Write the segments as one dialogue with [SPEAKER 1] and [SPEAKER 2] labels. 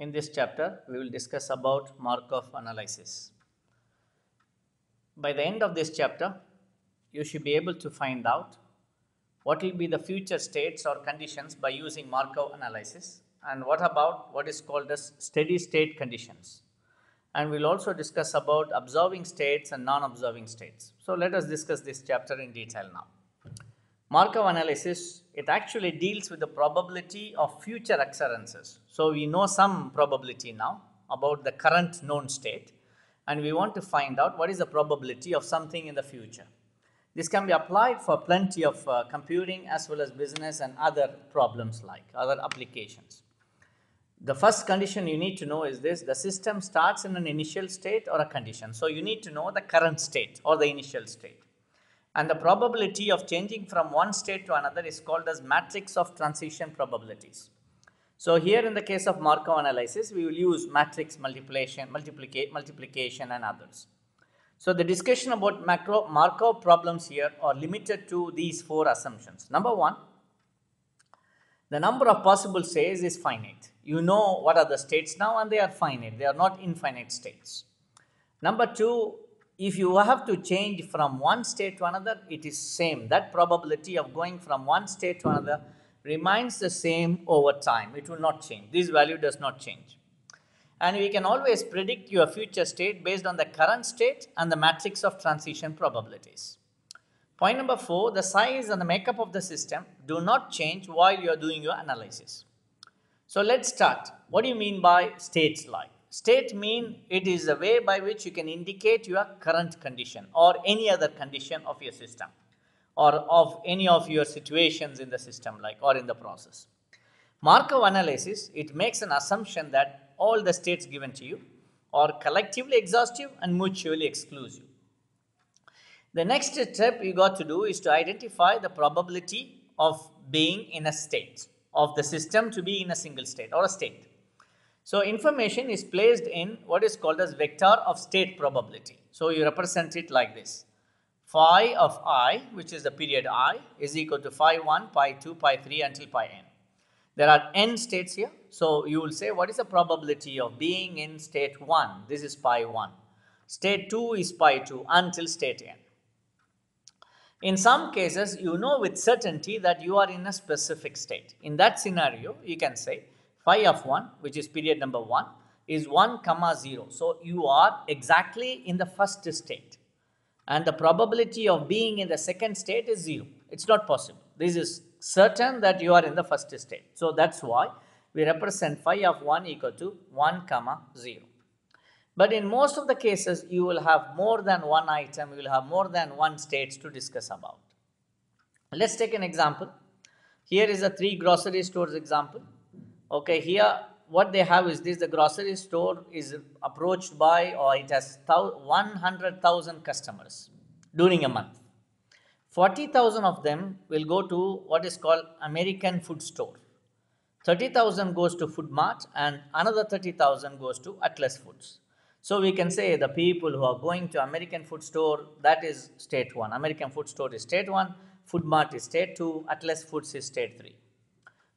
[SPEAKER 1] In this chapter, we will discuss about Markov analysis. By the end of this chapter, you should be able to find out what will be the future states or conditions by using Markov analysis and what about what is called as steady state conditions. And we'll also discuss about absorbing states and non-absorbing states. So let us discuss this chapter in detail now. Markov analysis, it actually deals with the probability of future occurrences. So we know some probability now about the current known state and we want to find out what is the probability of something in the future. This can be applied for plenty of uh, computing as well as business and other problems like other applications. The first condition you need to know is this, the system starts in an initial state or a condition. So you need to know the current state or the initial state. And the probability of changing from one state to another is called as matrix of transition probabilities. So here in the case of Markov analysis, we will use matrix multiplication, multiplica multiplication and others. So the discussion about macro Markov problems here are limited to these four assumptions. Number one, the number of possible states is finite. You know what are the states now and they are finite. They are not infinite states. Number two, if you have to change from one state to another, it is same. That probability of going from one state to another remains the same over time. It will not change. This value does not change. And we can always predict your future state based on the current state and the matrix of transition probabilities. Point number four, the size and the makeup of the system do not change while you are doing your analysis. So let's start. What do you mean by states like? State mean it is a way by which you can indicate your current condition or any other condition of your system or of any of your situations in the system like or in the process. Markov analysis, it makes an assumption that all the states given to you are collectively exhaustive and mutually exclusive. The next step you got to do is to identify the probability of being in a state, of the system to be in a single state or a state. So information is placed in what is called as vector of state probability. So you represent it like this. Phi of i, which is the period i, is equal to phi 1, pi 2, pi 3 until pi n. There are n states here. So you will say what is the probability of being in state 1? This is pi 1. State 2 is pi 2 until state n. In some cases, you know with certainty that you are in a specific state. In that scenario, you can say phi of 1, which is period number 1, is 1 comma 0. So you are exactly in the first state. And the probability of being in the second state is 0. It's not possible. This is certain that you are in the first state. So that's why we represent phi of 1 equal to 1 comma 0. But in most of the cases, you will have more than one item, you will have more than one states to discuss about. Let's take an example. Here is a three grocery stores example. Okay, here what they have is this, the grocery store is approached by or it has 100,000 customers during a month. 40,000 of them will go to what is called American food store. 30,000 goes to Food Mart and another 30,000 goes to Atlas Foods. So we can say the people who are going to American food store, that is state 1. American food store is state 1, Food Mart is state 2, Atlas Foods is state 3.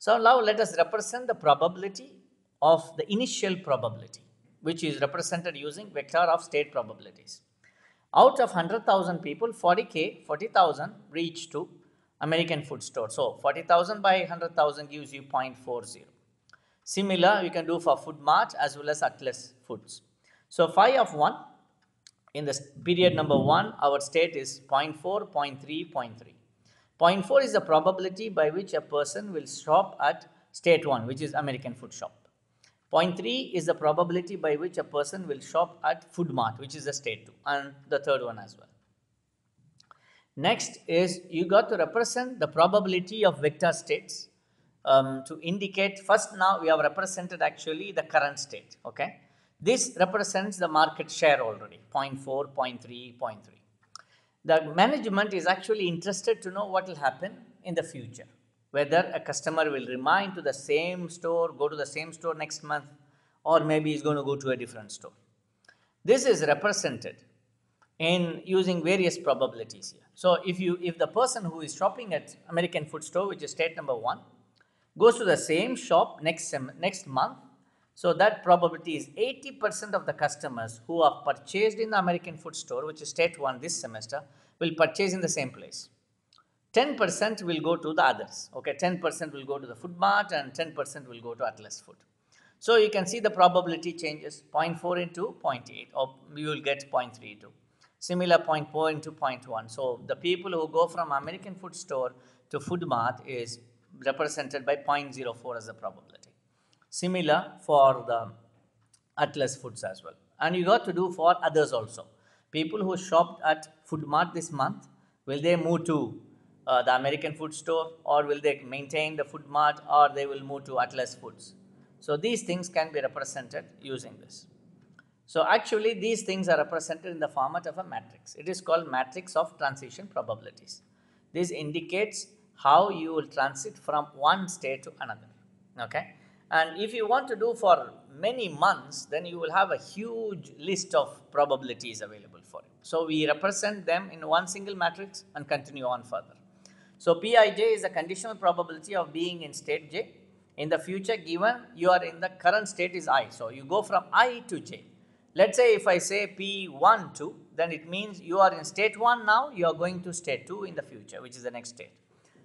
[SPEAKER 1] So now let us represent the probability of the initial probability, which is represented using vector of state probabilities. Out of 100,000 people, 40k, 40,000 reach to American food store. So 40,000 by 100,000 gives you 0.40. Similar, you can do for Food Mart as well as Atlas Foods. So phi of 1 in the period number 1 our state is 0.4, 0.3, 0.3. 0.4 is the probability by which a person will shop at state 1 which is American food shop. 0.3 is the probability by which a person will shop at Food Mart which is the state 2 and the third one as well. Next is you got to represent the probability of vector states um, to indicate first now we have represented actually the current state okay this represents the market share already 0.4 0.3 0.3 the management is actually interested to know what will happen in the future whether a customer will remain to the same store go to the same store next month or maybe he's going to go to a different store this is represented in using various probabilities here. So if you if the person who is shopping at American food store, which is state number one, goes to the same shop next next month, So that probability is 80% of the customers who have purchased in the American food store, which is state one this semester, will purchase in the same place. 10% will go to the others. Okay, 10% will go to the food mart and 10% will go to Atlas Food. So you can see the probability changes 0.4 into 0.8 or you will get 0.32. Similar 0.4 into 0.1. So the people who go from American food store to food mart is represented by 0.04 as the probability. Similar for the Atlas Foods as well. And you got to do for others also. People who shopped at Food Mart this month, will they move to uh, the American food store or will they maintain the Food Mart or they will move to Atlas Foods? So these things can be represented using this. So actually these things are represented in the format of a matrix. It is called matrix of transition probabilities. This indicates how you will transit from one state to another. Okay. And if you want to do for many months, then you will have a huge list of probabilities available for you. So we represent them in one single matrix and continue on further. So Pij is a conditional probability of being in state j. In the future given you are in the current state is i. So you go from i to j. Let's say if I say P1 2, then it means you are in state 1 now, you are going to state 2 in the future, which is the next state.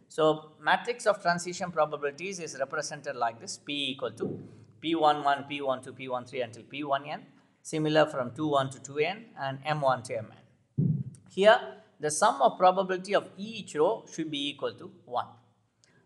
[SPEAKER 1] So matrix of transition probabilities is represented like this, P equal to P11, P12, P13 until P1n, similar from 2-1 to 2n and M1 to Mn. Here, the sum of probability of each row should be equal to 1.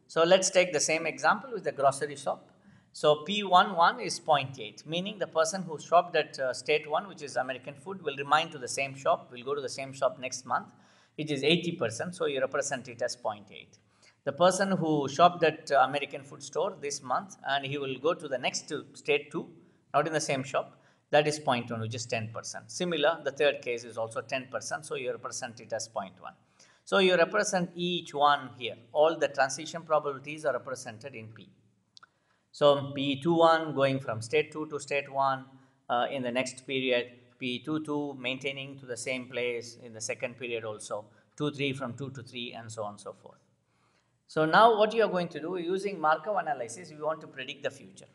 [SPEAKER 1] So let's take the same example with the grocery shop. So P11 is 0.8, meaning the person who shopped at uh, state 1, which is American food, will remain to the same shop, will go to the same shop next month, which is 80%, so you represent it as 0.8 the person who shopped at American food store this month and he will go to the next state too, not in the same shop, that is 0.1, which is 10%. Similar, the third case is also 10%, so you represent it as 0.1. So you represent each one here. All the transition probabilities are represented in P. So P21 going from state 2 to state 1 uh, in the next period, P22 maintaining to the same place in the second period also, 2, 3 from 2 to 3 and so on and so forth. So now what you are going to do using Markov analysis, we want to predict the future.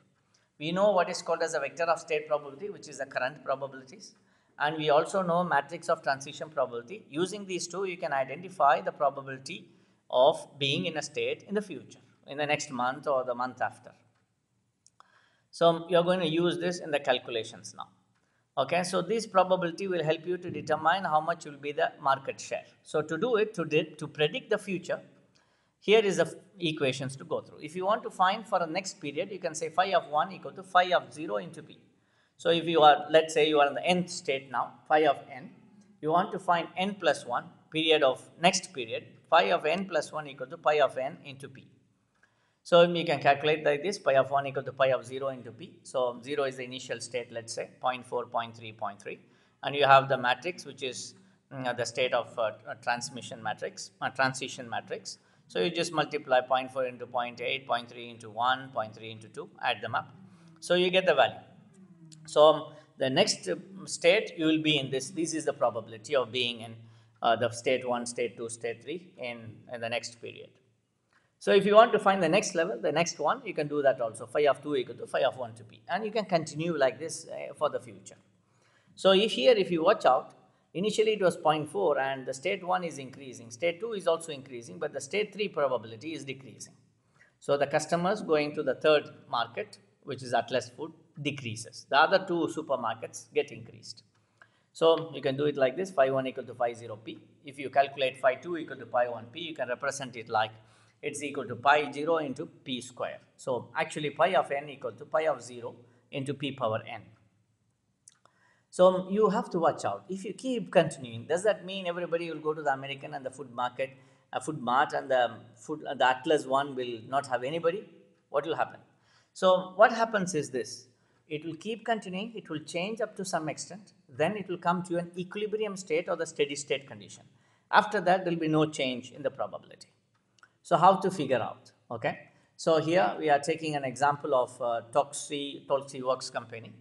[SPEAKER 1] We know what is called as a vector of state probability, which is the current probabilities. And we also know matrix of transition probability. Using these two, you can identify the probability of being in a state in the future, in the next month or the month after. So you're going to use this in the calculations now. Okay, so this probability will help you to determine how much will be the market share. So to do it, to, to predict the future, here is the equations to go through. If you want to find for a next period, you can say phi of 1 equal to phi of 0 into p. So if you are, let's say you are in the nth state now, phi of n, you want to find n plus 1 period of next period, phi of n plus 1 equal to pi of n into p. So you can calculate like this, pi of 1 equal to pi of 0 into p. So 0 is the initial state, let's say, 0 0.4, 0 0.3, 0 0.3. And you have the matrix, which is uh, the state of uh, transmission matrix, uh, transition matrix. So you just multiply 0.4 into 0.8, 0.3 into 1, 0.3 into 2, add them up. So you get the value. So the next state you will be in this. This is the probability of being in uh, the state 1, state 2, state 3 in, in the next period. So if you want to find the next level, the next one, you can do that also. Phi of 2 equal to phi of 1 to p. And you can continue like this uh, for the future. So if here, if you watch out, Initially it was 0.4 and the state 1 is increasing. State 2 is also increasing, but the state 3 probability is decreasing. So the customers going to the third market, which is Atlas Food, decreases. The other two supermarkets get increased. So you can do it like this, phi 1 equal to phi 0p. If you calculate phi 2 equal to pi 1p, you can represent it like it's equal to pi 0 into p square. So actually pi of n equal to pi of 0 into p power n. So um, you have to watch out. If you keep continuing, does that mean everybody will go to the American and the food market, a food mart and the um, food, uh, the Atlas one will not have anybody? What will happen? So what happens is this. It will keep continuing. It will change up to some extent. Then it will come to an equilibrium state or the steady state condition. After that, there will be no change in the probability. So how to figure out? Okay. So here we are taking an example of uh, Tolsky, Tolsky Works company.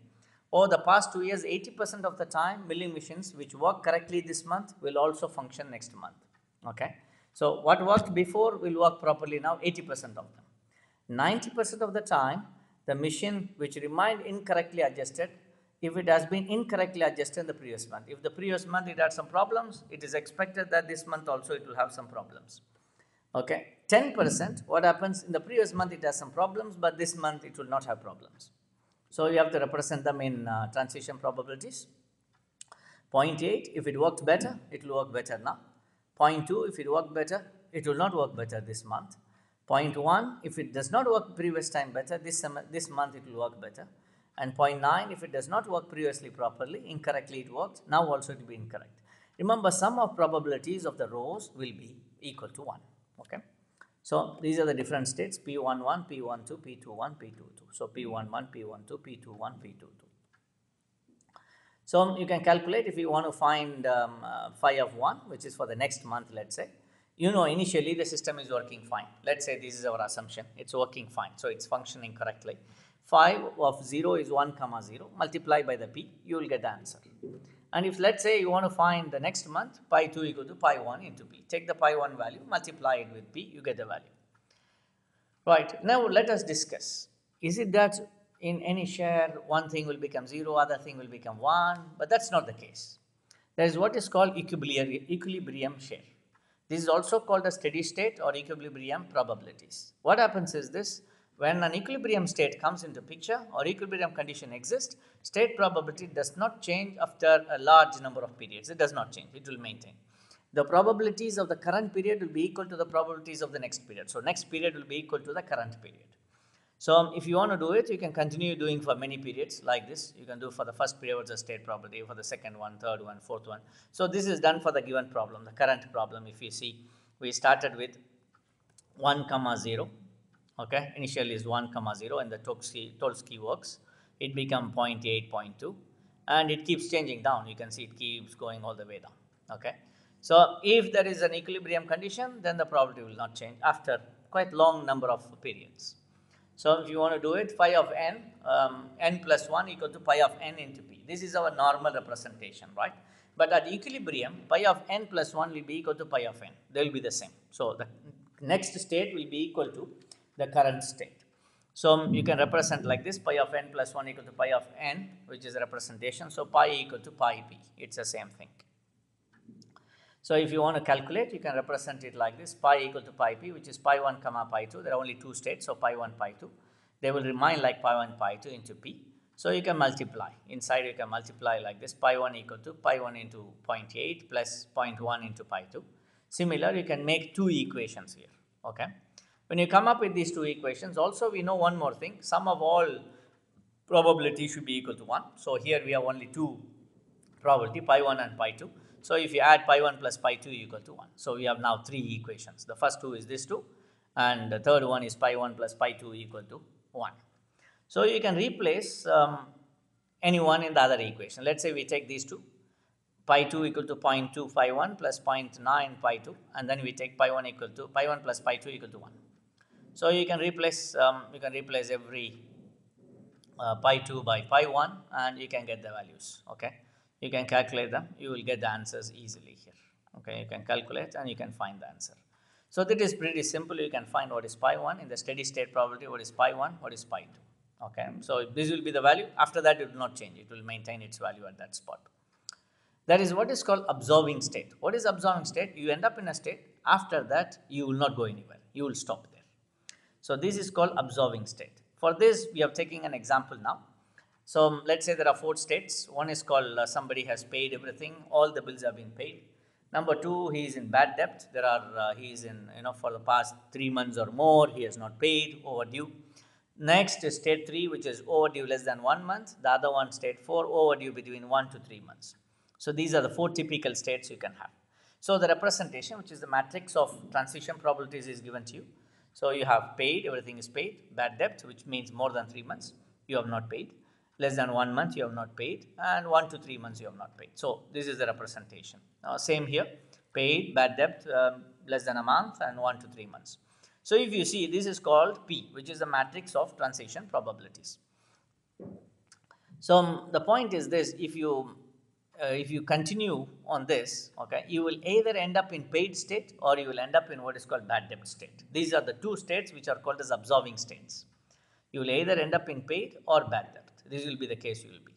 [SPEAKER 1] Over the past two years, 80% of the time, milling machines which work correctly this month will also function next month. Okay. So what worked before will work properly now, 80% of them. 90% of the time, the machine which remained incorrectly adjusted if it has been incorrectly adjusted in the previous month. If the previous month it had some problems, it is expected that this month also it will have some problems. Okay, 10%, what happens in the previous month it has some problems, but this month it will not have problems. So you have to represent them in uh, transition probabilities. 0.8, if it worked better, it will work better now. 0.2, if it worked better, it will not work better this month. 0.1, if it does not work previous time better, this, this month it will work better. And 0.9, if it does not work previously properly, incorrectly it worked, now also it will be incorrect. Remember, sum of probabilities of the rows will be equal to 1. Okay. So, these are the different states P11, P12, P21, P22. So, P11, P12, P21, P22. So, you can calculate if you want to find um, uh, phi of 1 which is for the next month let us say. You know initially the system is working fine. Let us say this is our assumption it is working fine. So, it is functioning correctly. Phi of 0 is 1 comma 0 multiply by the p you will get the answer. And if let's say you want to find the next month, pi 2 equal to pi 1 into p. Take the pi 1 value, multiply it with p, you get the value. Right, now let us discuss. Is it that in any share, one thing will become 0, other thing will become 1? But that's not the case. There is what is called equilibrium, share. This is also called a steady state or equilibrium probabilities. What happens is this, when an equilibrium state comes into picture or equilibrium condition exists, state probability does not change after a large number of periods. It does not change, it will maintain. The probabilities of the current period will be equal to the probabilities of the next period. So, next period will be equal to the current period. So, if you want to do it, you can continue doing for many periods like this. You can do for the first period the state probability, for the second one, third one, fourth one. So, this is done for the given problem, the current problem. If you see, we started with 1 comma 0 okay? Initially is 1 comma 0 and the Tolsky, works. It become 0.8 0.2 and it keeps changing down. You can see it keeps going all the way down. Okay? So if there is an equilibrium condition then the probability will not change after quite long number of periods. So if you want to do it phi of n um, n plus 1 equal to pi of n into p. This is our normal representation right? But at equilibrium pi of n plus 1 will be equal to pi of n. They will be the same. So the next state will be equal to the current state. So um, you can hmm. represent like this pi of n plus 1 equal to pi of n which is a representation. So pi equal to pi p it is the same thing. So if you want to calculate you can represent it like this pi equal to pi p which is pi 1 comma pi 2 there are only two states so pi 1 pi 2 they will remain like pi 1 pi 2 into p. So you can multiply inside you can multiply like this pi 1 equal to pi 1 into 0.8 plus 0.1 into pi 2. Similar you can make two equations here okay. When you come up with these two equations, also we know one more thing, sum of all probability should be equal to 1. So here we have only two probability, pi 1 and pi 2. So if you add pi 1 plus pi 2 equal to 1. So we have now three equations. The first two is this two and the third one is pi 1 plus pi 2 equal to 1. So you can replace um, any one in the other equation. Let's say we take these two, pi 2 equal to 0.251 plus 0.9 pi 2 and then we take pi 1 equal to pi 1 plus pi 2 equal to 1. So you can replace um, you can replace every uh, pi 2 by pi 1 and you can get the values okay? You can calculate them. You will get the answers easily here okay? You can calculate and you can find the answer. So that is pretty simple. You can find what is pi 1 in the steady state probability what is pi 1 what is pi 2 okay? So this will be the value. After that it will not change. It will maintain its value at that spot. That is what is called absorbing state. What is absorbing state? You end up in a state. After that you will not go anywhere. You will stop there so this is called absorbing state. For this, we are taking an example now. So let's say there are four states. One is called uh, somebody has paid everything, all the bills have been paid. Number two, he is in bad debt. There are uh, he is in you know for the past three months or more, he has not paid, overdue. Next is state three, which is overdue less than one month. The other one, state four, overdue between one to three months. So these are the four typical states you can have. So the representation, which is the matrix of transition probabilities, is given to you. So you have paid, everything is paid. Bad debt, which means more than three months, you have not paid. Less than one month, you have not paid. And one to three months, you have not paid. So this is the representation. Now, same here, paid, bad debt, um, less than a month, and one to three months. So if you see, this is called P, which is the matrix of transition probabilities. So the point is this, if you uh, if you continue on this, okay, you will either end up in paid state or you will end up in what is called bad debt state. These are the two states which are called as absorbing states. You will either end up in paid or bad debt. This will be the case you will be.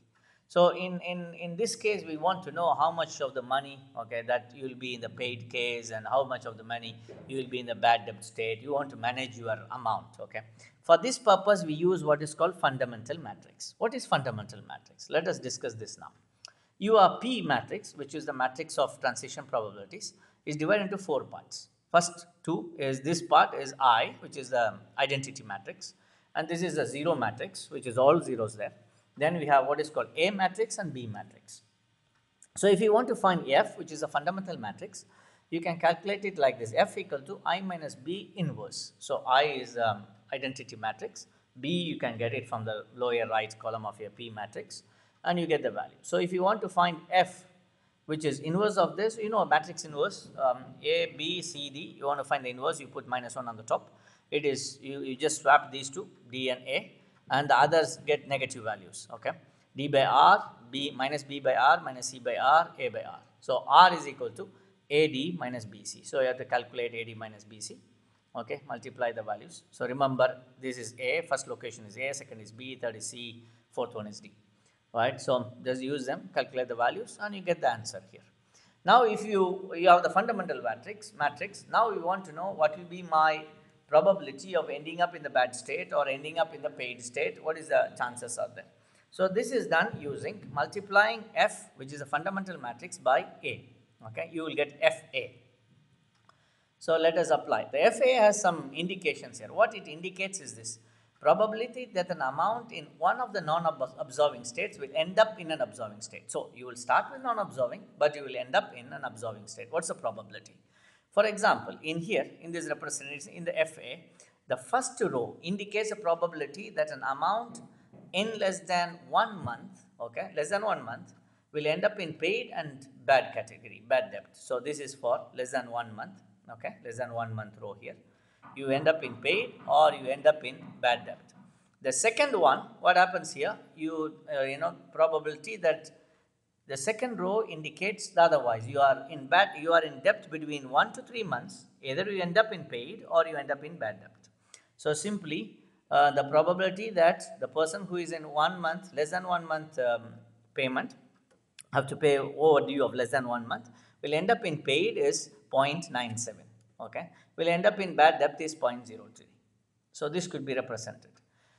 [SPEAKER 1] So in, in, in this case, we want to know how much of the money, okay, that you will be in the paid case and how much of the money you will be in the bad debt state. You want to manage your amount, okay. For this purpose, we use what is called fundamental matrix. What is fundamental matrix? Let us discuss this now. Your P matrix, which is the matrix of transition probabilities, is divided into four parts. First two is this part is I, which is the identity matrix, and this is the zero matrix, which is all zeros there. Then we have what is called A matrix and B matrix. So if you want to find F, which is a fundamental matrix, you can calculate it like this, F equal to I minus B inverse. So I is um, identity matrix, B you can get it from the lower right column of your P matrix and you get the value. So if you want to find F, which is inverse of this, you know a matrix inverse, um, A, B, C, D, you want to find the inverse, you put minus 1 on the top. It is, you, you just swap these two, D and A, and the others get negative values, okay. D by R, B minus B by R minus C by R, A by R. So R is equal to AD minus BC. So you have to calculate AD minus BC, okay, multiply the values. So remember this is A, first location is A, second is B, third is C, fourth one is D, right. So just use them, calculate the values and you get the answer here. Now if you, you have the fundamental matrix, matrix, now we want to know what will be my probability of ending up in the bad state or ending up in the paid state, what is the chances are there. So this is done using multiplying F, which is a fundamental matrix, by A. Okay, you will get FA. So let us apply. The FA has some indications here. What it indicates is this probability that an amount in one of the non-absorbing states will end up in an absorbing state. So you will start with non-absorbing, but you will end up in an absorbing state. What's the probability? For example, in here, in this representation, in the FA, the first row indicates a probability that an amount in less than one month, okay, less than one month, will end up in paid and bad category, bad debt. So this is for less than one month, okay, less than one month row here. You end up in paid or you end up in bad debt. The second one, what happens here, you, uh, you know, probability that the second row indicates the otherwise. You are in bad, you are in debt between one to three months. Either you end up in paid or you end up in bad debt. So simply, uh, the probability that the person who is in one month, less than one month um, payment, have to pay overdue of less than one month, will end up in paid is 0.97. Okay, will end up in bad debt is 0.03. So this could be represented.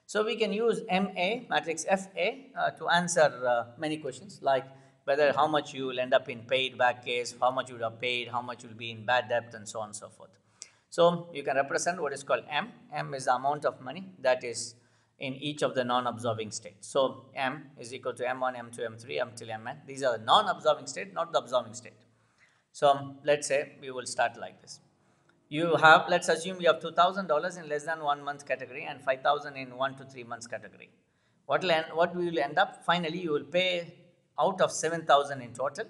[SPEAKER 1] So we can use MA matrix FA uh, to answer uh, many questions like whether how much you will end up in paid back case, how much you would have paid, how much will be in bad debt and so on and so forth. So you can represent what is called M. M is the amount of money that is in each of the non-absorbing states. So M is equal to M1, M2, M3, M till Mn. These are the non-absorbing state, not the absorbing state. So let's say we will start like this. You have, let's assume you have $2,000 in less than one month category and 5,000 in one to three months category. What will, end, what will end up, finally you will pay out of 7,000 in total,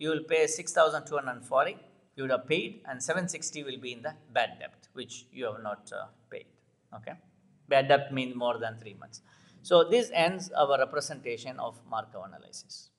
[SPEAKER 1] you will pay 6,240, you would have paid and 760 will be in the bad debt, which you have not uh, paid, okay. Bad debt means more than three months. So this ends our representation of Markov analysis.